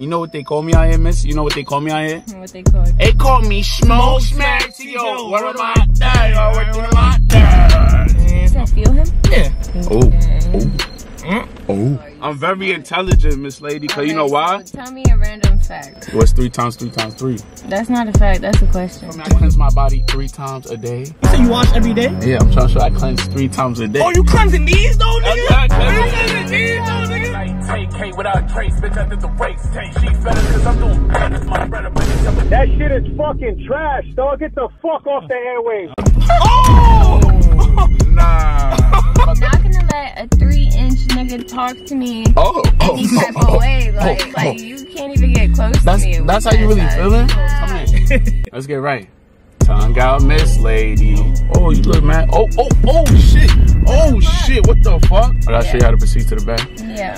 You know what they call me out here, miss? You know what they call me out here? What they call it? They call me Smoke Smack Yo, what am I doing? Yo, what am I doing? Does that feel him? Yeah. Oh, oh, mm. oh. I'm very intelligent, Miss Lady, cause you know why? So tell me a random fact. What's three times three times three? That's not a fact. That's a question. I cleanse my body three times a day. You say you wash every day? Yeah, I'm trying to show I cleanse three times a day. Oh, you cleansing these though, nigga? That's not cleansing these, though, nigga. Take K without trace, bitch, I did the race. Take she's better cause I'm doing better. My brother, bitch, That shit is fucking trash, dog. Get the fuck off the airwaves. Oh! Nah. I'm not gonna let a three inch nigga talk to me Oh, oh, any oh, type oh, of way. oh, Like, oh. like you can't even get close That's to me. that's how with you really that feeling? size. Come here. Let's get right. Tongue out, Miss Lady. Oh, you look mad. Oh, oh, oh, shit. Oh, shit. What the fuck? I gotta show you how to proceed to the back. Yeah.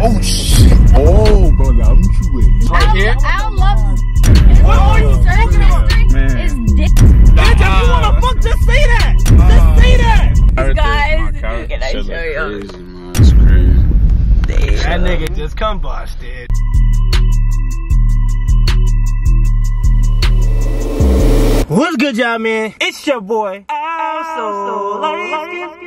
Oh, shit. Oh, bro, now I'm you with. Right here? I love. What are you Man. Is dick. Bitch, if you wanna fuck, just say that. Just say that. Guys, can I show you? Crazy, man. It's crazy. That nigga just combusted. What's good, y'all, man? It's your boy, also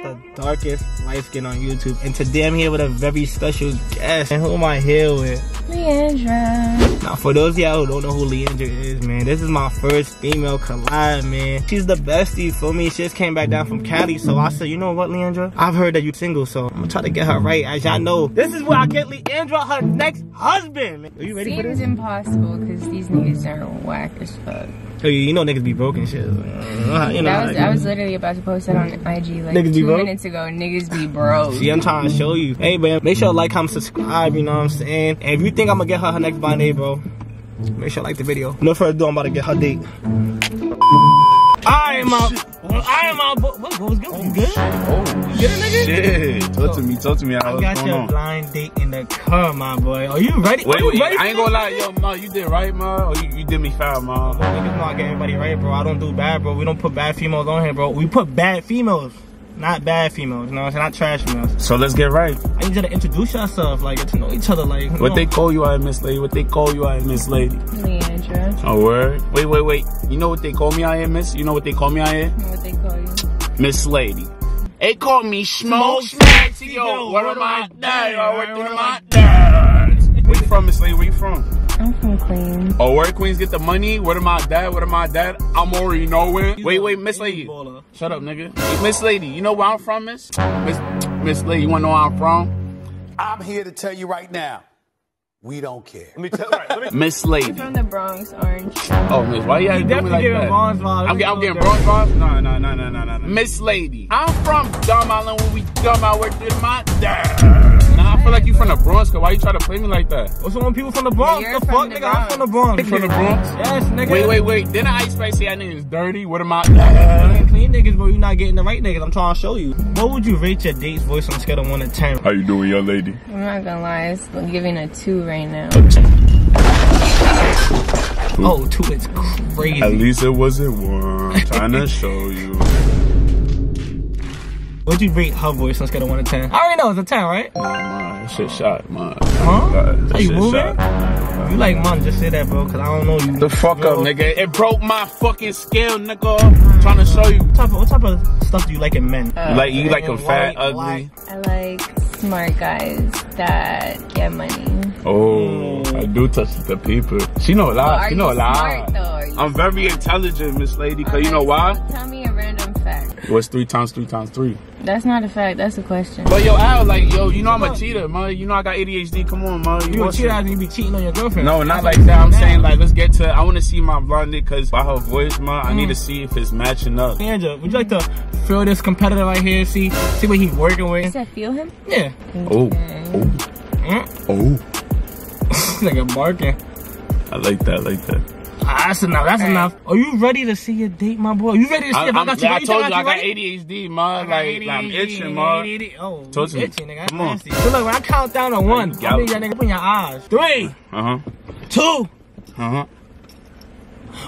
the darkest light skin on YouTube, and today I'm here with a very special guest. And who am I here with? Leandra. Now, for those of y'all who don't know who Leandra is, man, this is my first female collab, man. She's the bestie for me. She just came back down from Cali, so I said, you know what, Leandra? I've heard that you're single, so I'm gonna try to get her right. As y'all know, this is where I get Leandra her next husband. Man. Are you ready for Seems this? impossible because these niggas are whack as fuck. Oh, you you know niggas be broken shit. Uh, you know, That was, I was literally about to post that on IG like Niggas be two broke? minutes ago. Niggas be broke. See, I'm trying to show you. Hey, man, make sure to like, comment, subscribe, you know what I'm saying? And if you think I'm gonna get her her next blind bro, make sure to like the video. No further ado, I'm about to get her date. I am out. I am out. What, what was good? You good? Oh, Get it, nigga? shit. Talk to me. Talk to me. How I got going your on? blind date in the car, my boy. Are you ready? Wait, you wait. ready I ain't gonna lie. Yo, ma, you did right, ma. Or you, you did me foul, ma. this? Niggas know I get everybody right, bro. I don't do bad, bro. We don't put bad females on here, bro. We put bad females, not bad females. You know what I'm saying? Not trash females. So let's get right. I need you to introduce yourself, like get to know each other, like. What know. they call you I Miss Lady? What they call you I Miss Lady? Leandra. Oh, word. Wait, wait, wait. You know what they call me I here, Miss? You know what they call me I here? What they call you? Miss Lady. They call me Smoke Smack Yo, what am I doing? Yo, what am I doing? Where you from, Miss Lady? Where you from? I'm from Queens. Oh, where Queens get the money? What am I dad? What am I dad? I'm already knowing. Wait, wait, Miss Lady. Baller. Shut up, nigga. Miss Lady, you know where I'm from, Miss? Miss Miss Lady, you wanna know where I'm from? I'm here to tell you right now, we don't care. Let me tell right, Miss Lady. From the Bronx, Orange. Oh, Miss, why you gotta You do me definitely like giving that? Vaughns vibes. I'm, I'm getting Bronx vibes? No, no, no, no, no, no, no. Miss Lady. I'm from Dumb Island when we dumb out work through my dad. Nah, I feel like you from the Bronx, cause why you try to play me like that? What's wrong with people from the Bronx? You're the from fuck, the nigga? I'm from the Bronx. You from the Bronx? Yes, nigga. Wait, wait, wait. Then the Ice Spice say that nigga's dirty. What am I? Clean, clean niggas, but you're not getting the right niggas. I'm trying to show you. What would you rate your date's voice on a scale of 1 to 10? How you doing, young lady? I'm not gonna lie, it's I'm giving a two right now. Oh, 2 is crazy. At least it wasn't one. Trying to show you. What'd you rate her voice on a scale of 1 to 10? I already know it's a 10, right? Nah, man, shit shot, man. Huh? That Are you moving? shot. You like, man, just say that, bro, because I don't know you. The fuck up, nigga. It broke my fucking scale, nigga. Trying to show you. What type, of, what type of stuff do you like in men? Uh, you like you like them fat, black. ugly. I like smart guys that get money. Oh, I do touch the people. She know a lot. She know a lot. smart, though? I'm very intelligent, Miss Lady. Cause you know why? Tell me a random fact. What's three times three times three? That's not a fact. That's a question. But yo, Al, like yo, you know I'm a cheater, man. You know I got ADHD. Come on, man. You a cheater some- you be cheating on your girlfriend. No, not like that. I'm saying like let's get to. I want to see my blondie because by her voice, man, I need to see if it's matching up. Angela, would you like to feel this competitor right here? See, see what he's working with. Does with? that feel him? Yeah. Oh, oh, Mm. oh. This nigga barking. I like that. I like that. Ah, that's enough. That's enough. Are you ready to see your date, my boy? Are you ready to see I, if I got you I told you think I got? ADHD, man. Like, like, I'm itching, man. Oh, Told you you. itching, nigga. Come on. So look, when I count down to one, you I need gout. that nigga in your eyes. Three, Uh huh. two, Uh huh.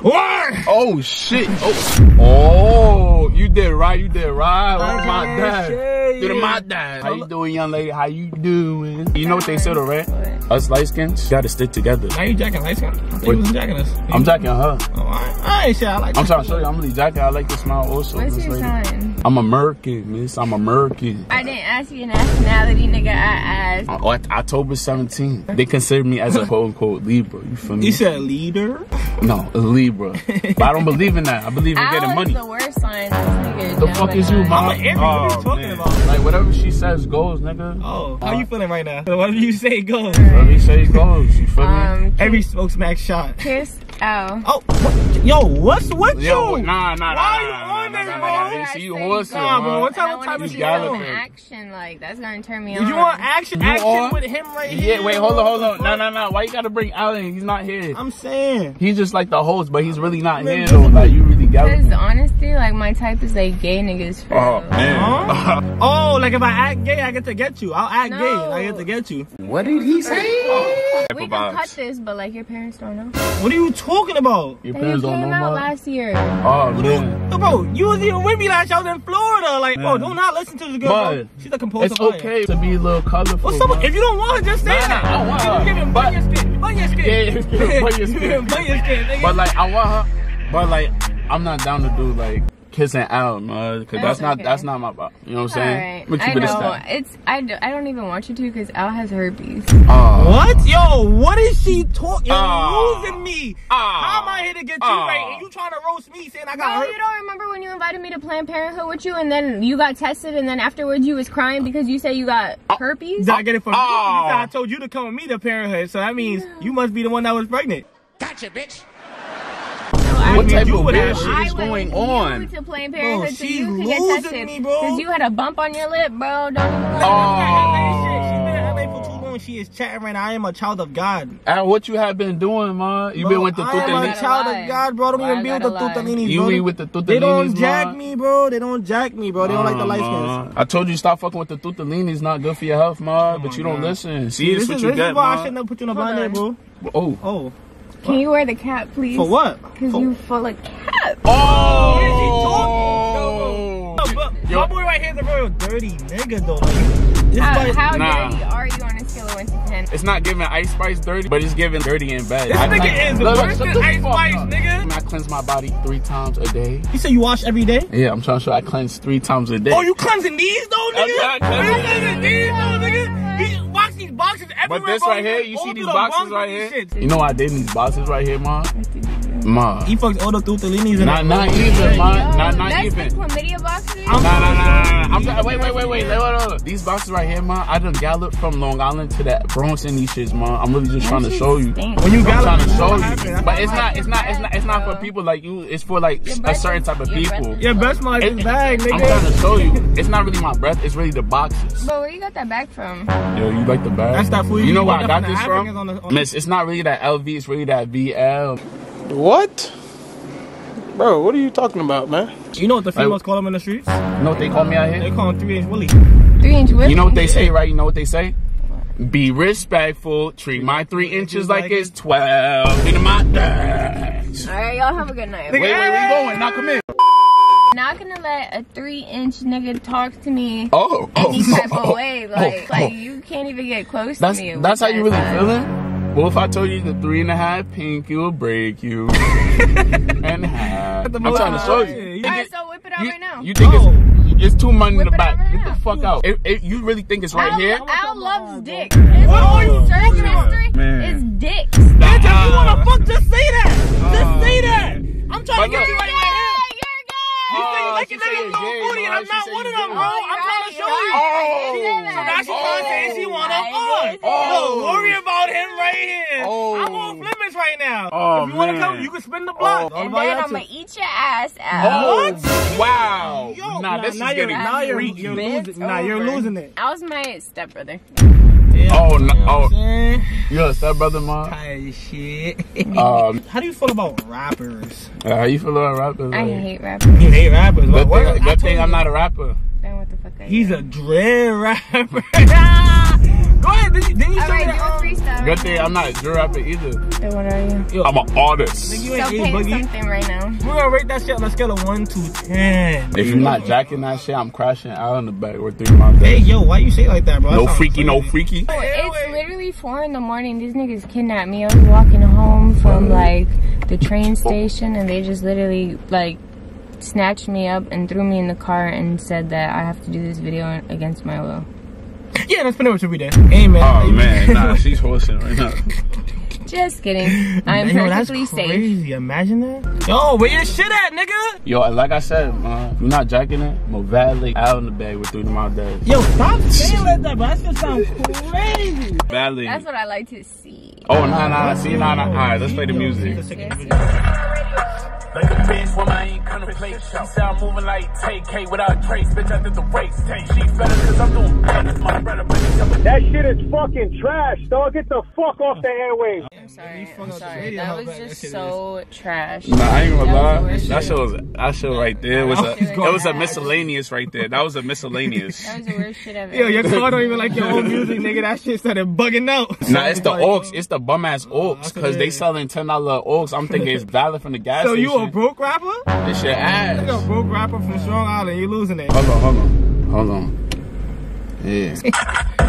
What? Oh shit! Oh, oh, you did right. You did right. Oh my dad. say Did my dad. How you doing, young lady? How you doing? You know what they said, alright? Us light skins gotta stick together. Now you jacking light skin? I thought Wait. you wasn't jacking us. I'm jacking her. Oh, I, I shit. I like I'm trying to show you. I'm really jacking. I like to smile also. What's your lady. sign? I'm American, miss. I'm American. I didn't ask you nationality, nigga. I asked. Uh, On October 17th, they consider me as a quote unquote Libra. You feel me? You said leader? no, a Libra. but I don't believe in that. I believe in getting money. the worst sign. This nigga The fuck is you, Gemini. mom? I'm an Aries. What are you talking man. about? Like whatever she says goes, nigga. Oh, how you feeling right now? Whatever you say goes. Whatever you say goes. You feel me? Um, Every smoke smack shot. kiss. Oh. Oh, what? yo, what's with Yo, you? nah, nah, nah. Why nah, you on nah, this, nah, bro? nah, nah. See you horsing, Nah, bro, what type of type of to shit you galloping. on? action. Like that's gonna turn me on. you want action? You action are? with him right here? Yeah, wait, hold on, hold on. No, no, no. Why you gotta bring Allen? He's not here. I'm saying. He's just like the host, but he's really not Man, here though. Like you really got Because honestly, like my type is like gay niggas for Oh man. Huh? oh, like if I act gay, I get to get you. I'll act No. gay, I get to get you. What did he say? Oh, we can cut this, but like your parents don't know. What are you talking about? Your They parents don't came know out about. last year. Oh man. Bro, you was even with me last year. I was in Florida. Like, bro, do not listen to this girl. bro. She's a compulsive It's okay to be a little colorful. What's up? man. If you don't want her, just say Nah, that. nah, I don't want Give him- her. Give him But- bunion skin. Bunion skin. Yeah, yeah, yeah, bunion skin. Give him bunion skin, nigga. But like I want her, but like I'm not down to do like kissing out, man. Because that's That's not okay. that's not my vibe. You know what I'm saying? right. I'ma keep it a know. step. It's I, do, I don't even want you to because Al has herpes. Oh. What? Yo, what is she talking? You're Ah. losing me. Ah. How am I here to get you right? And you trying to roast me saying I Bro, got hurt? you don't remember when you invited me to Planned Parenthood with you and then you got tested and then afterwards you was crying because you said you got herpes? Did I get it from you? You I told you to come with me to parenthood, so that means you must be the one that was pregnant. Gotcha, I What type of would weird shit is going on? You to Planned Parenthood so she's you could get losing tested me, bro. because you had a bump on your lip, bro. Don't even. Oh. She's been in for too long. She is chatting right now. I am a child of God. Al, what you have been doing, man? You been with the I am a child Lie. of God, bro. I don't Why even be with the gotta lie? Tutalinis, You be with the Tutelinis, They don't jack man? me, bro. They don't jack me, bro. They don't like the light skins. Uh, I told you stop fucking with the Tutelinis. Not good for your health, man. But you don't listen. See, See, this this what is, you this get, is why I shouldn't have put you in a blind on. bro. Oh. Oh. Can you wear the cap, please? For what? Because you full of cap. Oh. What is he talking? No, but Yo. my boy right here is a real dirty nigga, though. Like, you- this uh, How, how Nah. dirty are you on a scale of 1 to 10? It's not giving Ice Spice dirty, but it's giving dirty in bed. This I- nigga like- is Look, look, worse than Ice Spice, up. nigga. I cleanse my body three times a day. You say you wash every day? Yeah, I'm trying to show I cleanse three times a day. Oh, you cleansing these though, I'm nigga? cleansing You cleansing these though, nigga? He box these boxes everywhere. But this bro. right here, you see these boxes right here? shit. You know why I did these boxes right here, ma? Ma. He fucks all the Tutalinis and Not, not even, ma. Yo, Not, not that's even. the chlamydia boxes? Nah, nah, nah, nah, nah. I'm sorry. Wait, wait, wait, wait. Wait, wait, wait. These boxes right here, ma. I done galloped from Long Island to that Bronx in these shits, ma. I'm really just trying to show you. When you gallop, I'm got trying to show you, but it's not, it's not, it's not, it's not for people like you. It's for like a certain type of your breath people. is- Your best man It- is bag, I'm trying nigga. to show you. It's not really my breath. It's really the boxes. But where you got that bag from? Yo, you like the bag? That's that food You you know where I got this from? on the- on- Miss, it's not really that LV. It's really that VL. What? Bro, what are you talking about, man? You know what the females Like- call him in the streets? You know what they call me out here? They call him three inch Willie. Three inch Willie? You know what they say, right? You know what they say? Be respectful. Treat my three inches like it's twelve. In my. Alright, y'all have a good night. Wait, wait, where you going? Now come in. Not gonna let a three inch nigga talk to me Oh, oh any oh, type oh, of way. Like, oh, like oh. you can't even get close That's to me. that's how with you that really side. feeling. Well, if I told you the three and a half pink, it will break you. and half. I'm trying to show you. You Alright, think so whip it out you, right now. you think Oh. it's it's two money in the back? right Get the now. fuck out. If, if you really think it's right Al, here? Al loves dick. His whole search history Man. is dicks. Bitch, if you wanna fuck, just say that. Just say oh, that. I'm trying But to get look- you You're right gay. here. You're gay. You say you Oh, like she it, said nigga, little booty, and. I'm not said one of them, bro. Oh, I'm trying to show oh you. you're oh. right. Oh. I did say So now she trying to say she want I a fun. did Oh. Look, worry about him right here. Oh. I'm on Flemings right now. Oh, if you wanna come, you can spin the block. Oh. And then I'm gonna eat your ass out. Oh, What? wow. Yo, nah, this now is you're, getting now you're, freaky. you're It's losing. Nah, you're losing it. I was my stepbrother. Oh, no, oh, Man, you're a stepbrother, man. tired of shit. Um, How do you feel about rappers? uh, how you feel about rappers? I like? hate rappers. You hate rappers. Good What- thing, what- good thing I'm not a rapper. Then what the fuck I He's a dread rapper. Go ahead. Didn't you, didn't you All show right, do a that? um, freestyle. Good thing I'm not a drill rapper either. So what are you? I'm an artist. Nigga, you ain't A paint something right now. We're gonna rate that shit on a scale of 1 to 10. If you're not jacking that shit, I'm crashing out in the back with three months. Hey, yo, why you say it like that, bro? No sounds freaky, no freaky. Oh, It's literally four in the morning. These niggas kidnapped me. I was walking home from like the train station, and they just literally like snatched me up and threw me in the car and said that I have to do this video against my will. Yeah, that's pretty much what every day. Hey, man. Oh Hey, man, nah, she's horsing right now. Just kidding. I'm Yo, that's perfectly safe. crazy. Imagine that. Yo, where your shit at, nigga? Yo, like I said, man, if you're not jacking it, I'm a valet out in the bag with three mile days. Yo, stop saying like that, bro. That shit sounds crazy. Valet. That's what I like to see. Oh, nah, nah, see, nah, nah. All right, let's play the music. Like a bitch when I ain't gonna play. She said I'm moving like TK without trace. Bitch, I did the race. Tank. She better cause I'm doing better. My brother, bitch, That shit is fucking trash, dog. Get the fuck off the airwaves. I'm sorry. I'm sorry. That how was just so trash. Nah, I ain't gonna That lie. the That shit. shit was that shit right there was a He's it was a miscellaneous right there. That was a miscellaneous. That was the worst shit I've Yo, your car don't even like your own music, nigga. That shit started bugging out. Nah, it's the Like, Oaks. It's the bum ass Oaks because they selling ten dollar Oaks. I'm thinking it's valid from the gas So station. you a broke rapper? This your ass. You a broke rapper from Strong Island. You losing it. Hold on, hold on, hold on. Yeah.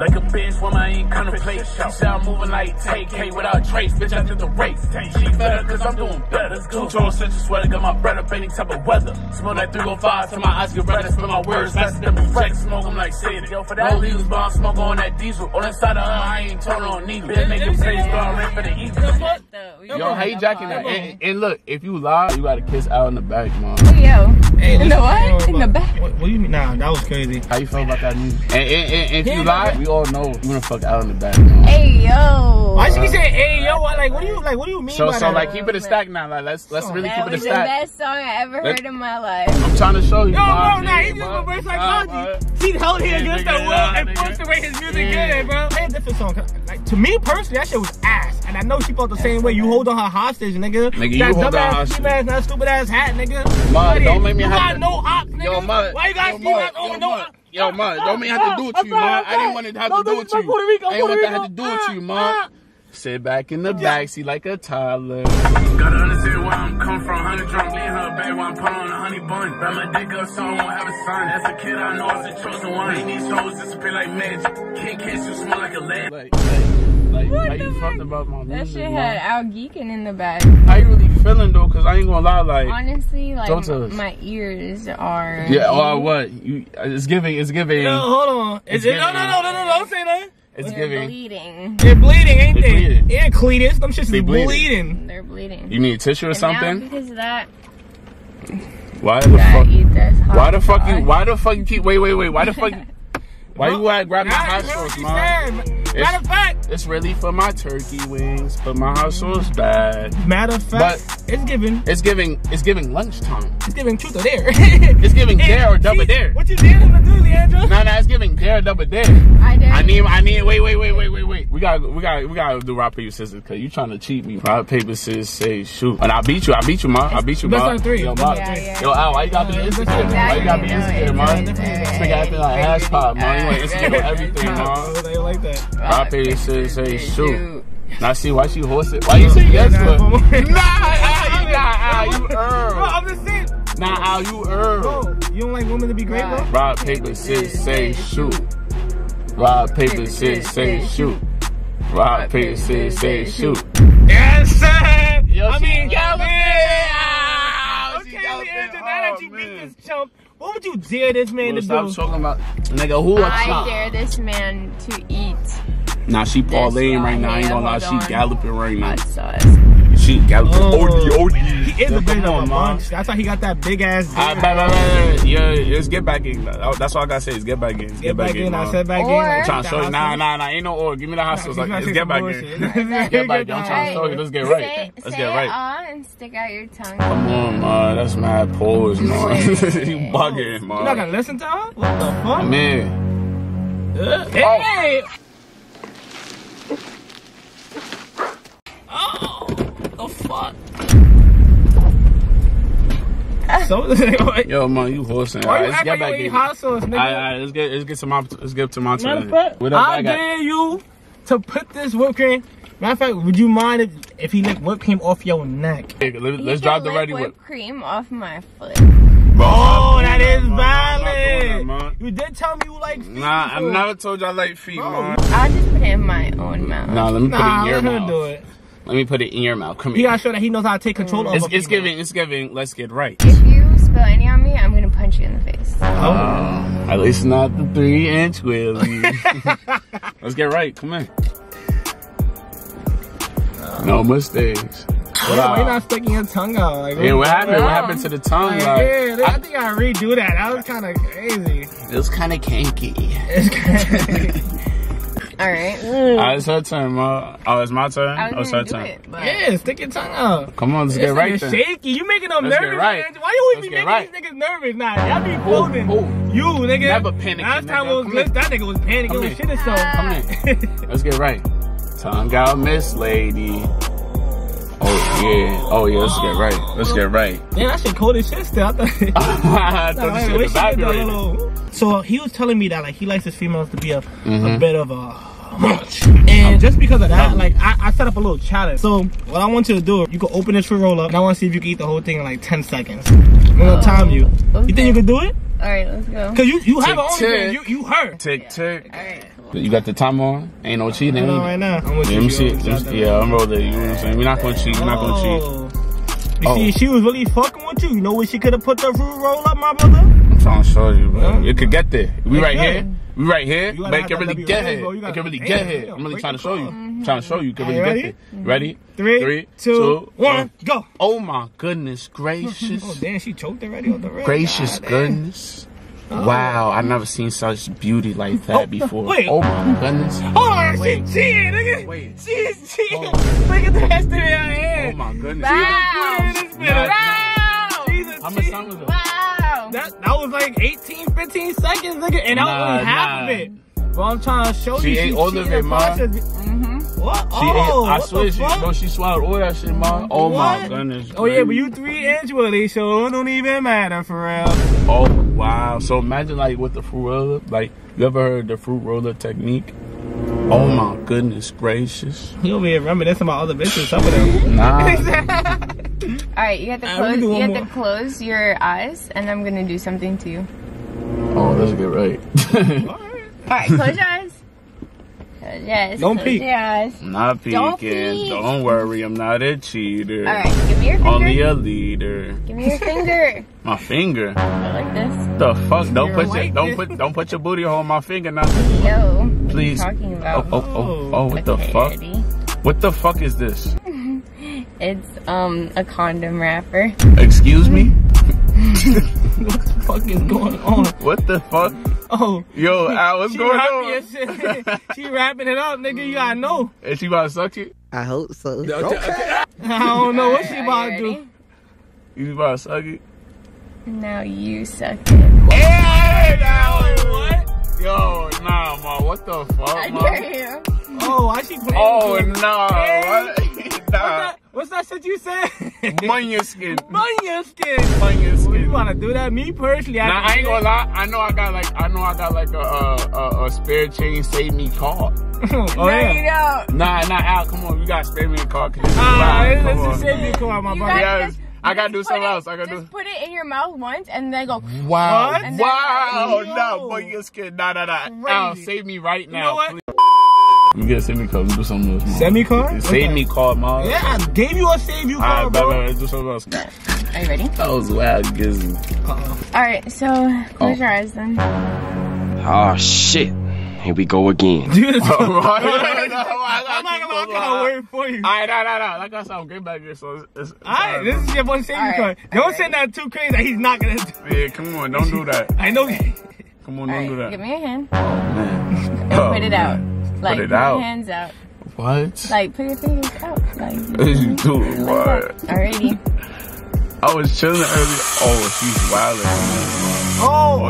Like a bitch when I ain't gonna play. She said I'm moving like TK without trace. Bitch, I did the race. Tank. She better cause I'm doing better. Two tone central sweater, got my bread up any type of weather. Smell that 305 till my eyes get red. Spell my words faster than flex. Smoke 'em like Sadie. Yo, for that. No leaves, but I'm smoking on that diesel. On the side of her, I ain't turning on neither. Bitch, make your face go red for the easy. What though? Yo, how you jacking that? And, and look, if you lie, you gotta kiss out in the back, man. Oh, yo. Hey, In the what? In the back? What, what do you mean? Nah, that was crazy. How you feel about that music? And, and, and, and if you lie, we all know you wanna fuck out in the back. Hey, yo. Why she keep saying, "Hey, yo"? What, like, what do you like? What do you mean So, by so that? like, keep it a stack now. Like, let's let's really That keep it a stack. was the best song I ever heard in my life. I'm trying to show you. Yo, man. bro, nah, he Yeah, just man. reverse psychology. uh, He held here against the nigga, wall and nigga. pushed the way his music Yeah. good, bro. Play a different song. Like, to me personally, that shit was ass. And I know she felt the same way. You hold on her hostage, nigga. Nigga, you that hold on hostage. cheap ass, that stupid ass hat, nigga. Ma, don't make me you got no ops, nigga. Yo, ma, Why you got yo, ski ma, yo. No ops? Yo, ma, don't mean I have to do it to you, ma. I didn't want to have to do it to you. I didn't want to have to do it to you, ma. Sit back in the backseat like a toddler. Gotta understand where I'm coming from. Honey drunk, lean her back while I'm pulling on a honey bun. Wrap my dick up so I won't have a son. As a kid, I know I was the chosen one. Ain't these shows disappear like magic. Can't catch you, smell like a lead. Like, like, like What how the you fuck? felt about my That music, shit ma? had Al geeking in the back. How you really feeling though? Cause I ain't gonna lie, like, Honestly, like Don't tell us. my ears are. yeah, or what? You, it's giving, it's giving, No, hold on. Is It's it? No, giving- no, no, no, no, no, don't say that. it's They're giving. bleeding. They're bleeding, ain't They they? bleeding. Yeah, Cletus. Them shits They bleeding. bleeding. They're bleeding. You need tissue or And now, something? because of that, Why the fuck? eat this Why the fuck you? dog. Why the fuck you keep? Wait, wait, wait. Why the fuck? Why you gotta grab my Nah, hot sauce, man? Matter of fact, It's really for my turkey wings, but my hot sauce bad. matter of fact, it's giving, It's giving. It's giving lunchtime. it's giving truth or dare. It's giving dare or double See, dare. What you did in the do, Leandro? No, no, it's giving dare or double dare. I dare I need. I need. Wait, wait, wait, wait, wait, wait. We got. We got. We got to do rock paper scissors because you trying to cheat me. Rock paper scissors say shoot, and I beat you. I beat you, ma. I beat you, ma. out of three. Yo, ma. out of three. Yeah, Yo, Al, why you got to be Yeah, instigator? Why you got to be No, instigator, it's ma? This nigga acting like ass pop, ma. You want to instigate everything, ma. They like that. Rock paper scissors say shoot. Shoot. Now see why she horse it? Why you say yes Nah, for? come on. Nah, Al, you nah, Al, you Bro, err. I'm just saying. Nah, Al, you err. Bro, you don't like women to be great, bro? Rock, paper, scissors, say shoot. Rock, paper, scissors, say shoot. Rock, paper, scissors, say shoot. Yes, sir. Yo, I mean, galloping. yeah. Ah, Okay, galloping. Now Oh, that you beat this chump, what would you dare this man Bro, to stop do? talking about nigga who a I chump. dare this man to eat Nah, she parlaying right now. I ain't gonna lie, she galloping right now. hot sauce. She galloping. Oh. OD, OD. He is Yo, a bit come of on, a man. That's why he got that big ass. Ah, bye, bye, bye, bye. Yeah, let's get back in. That's all I gotta say is get back in. Get, Get back in. I man. said back in. Or- like, Trying to show you. the Nah, hostage. nah, nah. Ain't no or. Give me the hot sauce. He's Like, about let's get back some in. Get back in. I'm trying to show you. Let's get right. Say, Let's say get right. it on and stick out your tongue. Come on, man. That's mad pose, man. you bugging, man. You're not gonna listen to her? What the fuck? Man. Hey! Oh, the fuck? sauce. Why Yo, man, you horsing. you Alright, let's get like back you eat in. hot sauce, nigga? Alright, alright, let's get let's get to my let's get to my Matter of turn. fact, What up, I I got? dare you to put this whipped cream. Matter of fact, would you mind if, if he licked whipped cream off your neck? Hey, let- You Let's drop the lick ready whipped whip. cream off my foot. Oh, that is I'm not doing that, You did tell me you like feet. Nah, I before. never told you I like feet, Bro. man. I'll just put it in my own mouth. Nah, let me put Nah, it in your let her mouth. do it. Let me put it in your mouth. Come He here. gotta show that he knows how to take control of It's, it's giving, it's giving, let's get right. If you spill any on me, I'm gonna punch you in the face. Uh, at least not the three inch willy. let's get right. Come in. No mistakes. Why, why you not sticking your tongue out? Like, Yeah, what happened? What happened to the tongue? Like, Like, yeah, I, think I redo that. That was kind of crazy. it was kind of kinky. It's crazy. All right. Alright, uh, it's her turn, ma. Oh, it's my turn. I oh, it's her turn. it, but yeah, stick your tongue out. Come on, let's This get right nigga then. shaky. You making them Let's get nervous, right. man. Why you always Let's be making right. these niggas nervous now? Y'all be quoting. who? You, nigga. Never panicking, Last time nigga. was Come Liz, here. that nigga was panicking. Come was here. shit itself. Come in. Let's get right. Tongue out, Miss Lady. Oh yeah. Oh yeah. Let's get right. Let's get right. Man, that shit cold as shit still. I thought, I Nah, thought wait, this we shit should get evaporated. little- So he was telling me that like he likes his females to be a, Mm-hmm. a bit of a munch. And just because of that, like I, I set up a little challenge. So what I want you to do, you can open this fruit roll up, and I want to see if you can eat the whole thing in like 10 seconds. I'm gonna time you. You think you can do it? all right, let's go. Cause you you have Tick, an tick. own You you hurt. Tick tick. All right. You got the time on? Ain't no cheating. Hold on ain't right now. I'm with Yeah, you. let me see. Let me. Yeah, I'm rolling. You know what I'm saying? We're not gonna cheat. We're not gonna oh. cheat. Oh. You Oh. see, she was really fucking with you. You know where she could have put the fruit roll up, my brother? I'm trying to show you, bro. Huh? It could get there. We It right could. here. We right here. You But it can really WA, get bro. here. You It can really damn, get here. I'm really trying to show you. I'm trying to show you. You can Are really you get ready? there. Ready? Three, Three, two, two, one, one. go. Oh my goodness oh, gracious. Oh damn, she choked already on the red. Gracious God damn. Goodness. Wow, I never seen such beauty like that Oh, before. wait. Oh my goodness. Hold on, Wait. she cheating, nigga. Wait. She is cheating. Oh. Look at the rest of it in her Oh my goodness. Wow. Put it in this Nah, middle. Wow. She's a How much time was it? Wow. That, that was like 18, 15 seconds, nigga, and that was only half nah. of it. But I'm trying to show She you. ate all of cheating it, in ma. process. Mm-hmm. What? She oh, ate, I what swear she, fuck? no, she swallowed all that shit, man. Oh my goodness. Oh yeah, but you three inch Willie, so it don't even matter for real. Oh wow! So imagine like with the fruit roller, like you ever heard the fruit roller technique? Oh my goodness gracious! He over here reminiscing about other bitches, some of them. Nah, All right, you have to we close. can do You one have more. to close your eyes, and I'm gonna do something to you. oh let's get right. All right, close your eyes. Yes. Don't close peek. Your eyes. not Don't peeking. peek. Don't worry, I'm not a cheater. All right, give me your finger. Only a leader. Give me your finger. My finger. Go like this. The fuck? Don't You're put your like don't put don't put your booty hole on my finger now. Yo. What Please. Are you talking Oh about? oh oh oh! What the fuck? Eddie. What the fuck is this? It's um a condom wrapper. Excuse me? what the fuck is going on? What the fuck? Oh, Yo, Al, what's she going on? your she wrapping it up, nigga. You gotta know. Is she about to suck you? I hope so. I don't know what she about to do. You about to suck it? Now you suck it. Hey, now what? Yo, nah, ma, what the fuck, I ma? dare you. Oh, why she playing? Oh, with you? nah, what? What's that, what's that shit you said? Munyon skin. Onion skin. Munyon You skin. You wanna do that? Me personally, I Nah, I ain't gonna lie. I know I got like, I know I got like a, a, a, a spare chain save me car. oh no, yeah. you don't. Nah, nah, Al, come on. You got spare me a car. Cause this is Ah, wild. this Come is a on. safety car, my You brother. Gotta Yes, just- I gotta do something it- else. I gotta just do. put it in your mouth once and then go. Wow, then- wow, Yo. no, boy, you're scared. Nah, nah, nah. Al, save me right now. know what? please. You get a send me card. Do something else. man. Send me card? Save me card, man. Yeah, I gave you a save you car, Alright, bro. bye, let's do something else. Are you ready? That was wild, Gizzy. All right, so close Oh. your eyes then. Oh shit. Here we go again. Dude, I'm I'm not gonna, I'm gonna wait for you. Alright, nah, nah, nah. Like I said, I'm getting back here, so it's. it's, it's Alright, this is your one save you Alright, card. Don't send that too crazy that he's not gonna do. Yeah, come on, don't do that. I know. Come on, All don't do that. give me a hand Man. and Oh, put it oh, out. man. Like it put out. your hands out. What? Like put your fingers out. Like you doing what? Alrighty. I was chilling earlier. Oh, she's wildin'.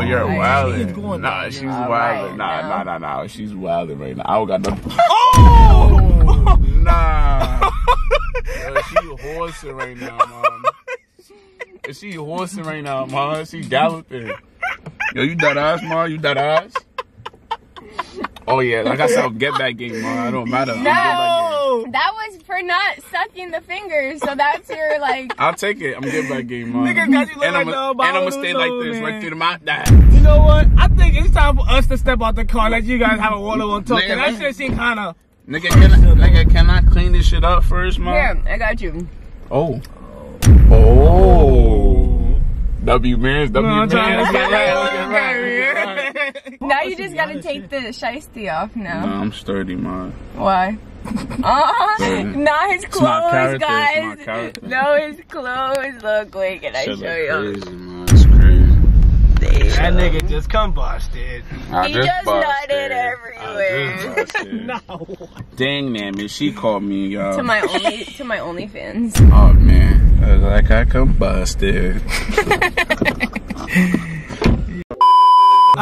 Oh, you're wildin'. going Nah, she's Alright, wildin'. Nah, no. nah, nah, nah. She's wildin' right now. I don't got nothing. Oh! Nah. Yo, she horsing right now, man. Is she horsing right now, ma. She galloping. Yo, you dead ass, ma? You dead ass? Oh yeah, like I said, get back game, ma. I don't matter. I'm get back game. No. That was for not sucking the fingers, so that's your like. I'll take it. I'm get back game, ma. Niggas got you look and I'm like a- the and I'ma stay like this, man. right through the mouth. That. You know what? I think it's time for us to step out the car. Let you guys have a one-on-one talk. 'cause Nigga, That man. shit seem kind of. Nigga, can I, nigga, can I clean this shit up first, ma? Yeah, I got you. Oh. Oh. oh. W man's W No, I'm man's. Trying to Get get right, right, get right, get right. Now you just gotta take the shiesty off now. Nah, I'm sturdy, man. Why? Uh, not his clothes, character, it's guys. my character. No, his clothes. Look, wait, can I show you? crazy, man. It's crazy. That nigga just combusted. I He just just busted. nutted everywhere. just. No. Dang, man, man, she called me, y'all. To my only, to my OnlyFans. Oh man, I was like I combusted.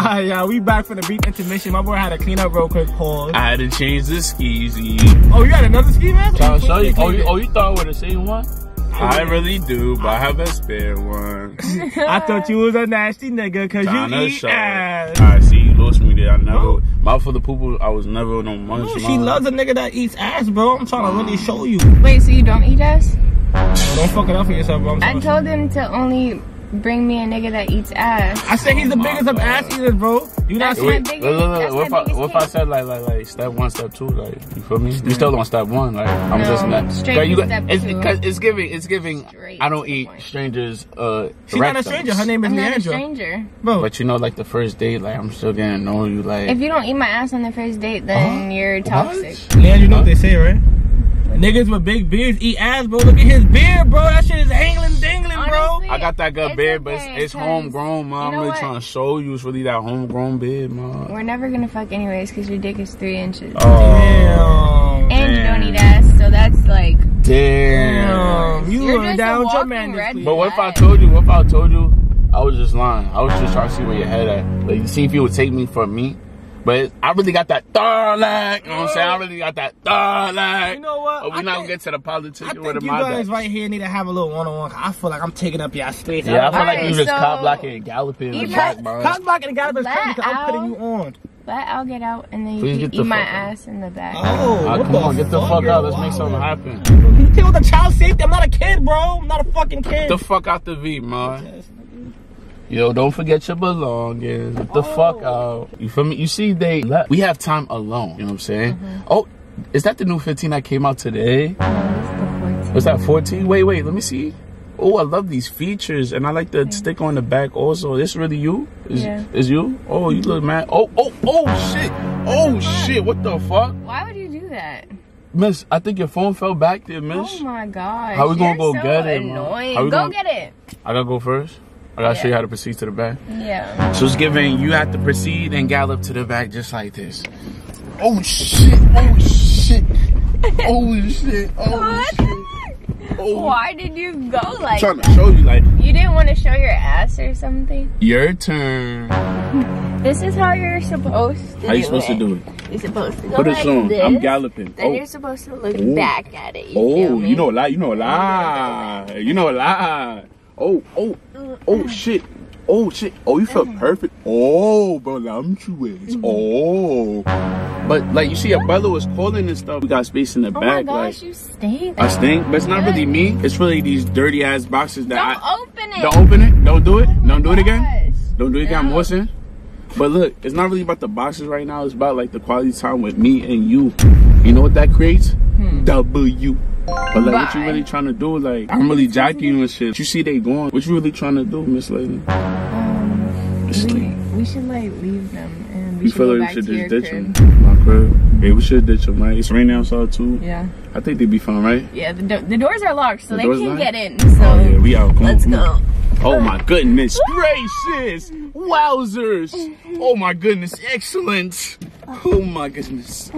Alright, y'all, we back for the brief intermission. My boy had to clean up real quick. Pause. I had to change the skeezy. Oh, you had another ski mask? I'll show you. Oh, you, oh, you thought it was the same one? I really do, but I have a spare one. I thought you was a nasty nigga because Trying you eat show. ass. Alright, see, you lost me there. I never, mouth full of poo poo. I was never no munch. Oh, she loves a nigga that eats ass, bro. I'm trying to really show you. Wait, so you don't eat ass? Don't fuck it up for yourself, bro. I'm I sorry. told him to only bring me a nigga that eats ass. I said he's the Oh, my biggest of ass eaters, bro. You not That's see my it? biggest- Look, look, look, what if, my I, what if I said like, like, like step one, step two, like you feel me? You still on step one, like I'm No, just not. straight Girl, you got- step it's, two. Cause it's giving, it's giving. Straight I don't eat point. strangers. Uh, She's not a stranger. Her name is I'm not a Leandra. stranger. Bro, But you know, like the first date, like I'm still getting to know you, like. If you don't eat my ass on the first date, then you're toxic. Leandra, you know what they say, right? Niggas with big beards eat ass, bro. Look at his beard, bro. That shit is angling, dangling, bro. Honestly, I got that good it's beard, but it's, okay, it's 'cause homegrown, man. you I'm really what? trying to show you it's really that homegrown beard, man. We're never gonna fuck anyways because your dick is three inches. Oh, Damn. and you don't damn. eat ass, so that's like. damn. Damn. You You're were just down a with your walking man this red. But what if I told you? What if I told you? I was just lying. I was just trying to see where your head at. Like, see if you would take me for me. But I really got that third leg. You know what I'm saying? I really got that third leg. You know what? But we I not gonna get to the politics I with think the you guys back. right here need to have a little one-on-one. I feel like I'm taking up your space. Yeah, I feel don't- like Alright, you just so- cop blocking and galloping in the Even- back, man. Cock blocking and got up Let because I'm putting you on. Let Al get out and then you can eat my fuck ass in the back. Oh, what come on, get the fuck out. Let's make something happen. You deal with the child safety. I'm not a kid, bro. I'm not a fucking kid. Get the fuck out the V, man. Yo, don't forget your belongings. Get the fuck out. You feel me? You see, they let, we have time alone. You know what I'm saying? Mm-hmm. Oh, is that the new 15 that came out today? Oh, Was that 14? Wait, wait, let me see. Oh, I love these features, and I like the sticker on the back also. This really you? Is, Yeah. is you? Oh, you look mad. Oh, oh, oh, shit. Oh, shit. What the fuck? Why would you do that? Miss, I think your phone fell back there, miss. Oh my God. How we gonna go so get it? Annoying. Go gonna- get it. I gotta go first. I gotta show you how to proceed to the back. Yeah. So it's giving you have to proceed and gallop to the back just like this. Oh shit! Oh shit! Oh shit! Oh shit! Oh, Why did you go like I'm trying to show you like You didn't want to show your ass or something? your turn. This is how you're supposed to How you supposed to do it? You're supposed to go Put like it on. this. I'm galloping. Then Oh. you're supposed to look Ooh. back at it. You Oh, you know a lie. You know a lie. You know a lie. Oh, oh, oh shit. Oh shit. Oh, you felt mm-hmm. perfect. Oh, bro, I'm voluptuous. Mm-hmm. Oh. But like you see, your brother was calling and stuff. We got space in the Oh my back. gosh, like you stink. I stink, but it's not really me. It's really these dirty ass boxes that Don't I open it. don't open it. Don't do it. Oh Don't do it again. Don't do it again. No. I'm listening. But look, it's not really about the boxes right now. It's about like the quality time with me and you. You know what that creates? Hmm. W. But like, what you. Really trying to do? Like, I'm really jacking you and shit. You see they going. What you really trying to do, Miss Lady? Um, we, we should like leave them and we You should feel go like we should just ditch crib. them? My crib. Yeah, we should ditch them, right? It's raining outside too. Yeah. I think they'd be fine, right? Yeah, the, do- the doors are locked, so The they can't get in. So Oh yeah, we out. Come let's on, go. Oh my goodness gracious! Wowzers! Oh my goodness, excellent! Oh my goodness.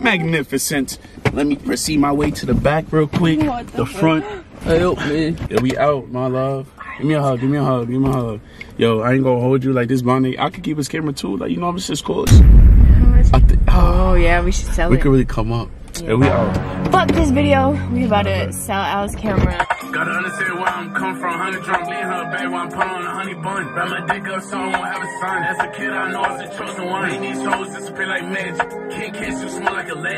Magnificent. Let me proceed my way to the back real quick. What The the front. Help me. Yeah, we out, my love. Give me a hug, give me a hug, give me a hug. Yo, I ain't gonna hold you like this blondie. I could keep his camera too. Like, you know, I'm just course. I think, oh, Oh yeah, we should sell we it. could really come up. yeah. And we out. Fuck this video. We about to sell Al's camera. Gotta understand where I'm coming from. Honey drunk, lean her baby while I'm pulling on a honey bun. Wrap my dick up so I won't have a son. As a kid, I know I was the chosen one. Ain't these shows disappear like magic. Can't catch you, smell like a lead.